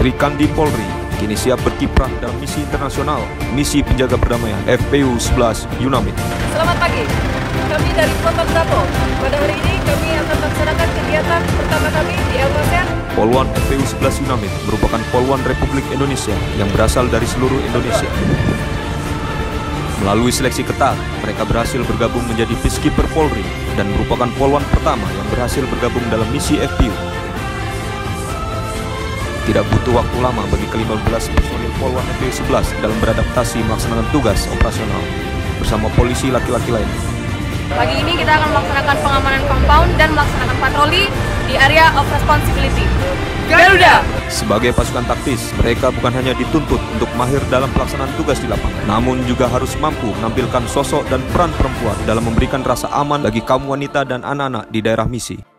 Sri Kandi Polri kini siap berkiprah dalam misi internasional, misi penjaga perdamaian FPU 11 UNAMID. Selamat pagi, kami dari Kota Bravo. Pada hari ini kami akan melaksanakan kegiatan pertama kami di Elmasen. Poluan FPU 11 UNAMID merupakan poluan Republik Indonesia yang berasal dari seluruh Indonesia. Melalui seleksi ketat, mereka berhasil bergabung menjadi Peacekeeper Polri dan merupakan poluan pertama yang berhasil bergabung dalam misi FPU. Tidak butuh waktu lama bagi ke-15 personil Poluan FPU 11 dalam beradaptasi melaksanakan tugas operasional bersama polisi laki-laki lain. Pagi ini kita akan melaksanakan pengamanan compound dan melaksanakan patroli di area of responsibility. Garuda! Sebagai pasukan taktis, mereka bukan hanya dituntut untuk mahir dalam pelaksanaan tugas di lapangan, namun juga harus mampu menampilkan sosok dan peran perempuan dalam memberikan rasa aman bagi kaum wanita dan anak-anak di daerah misi.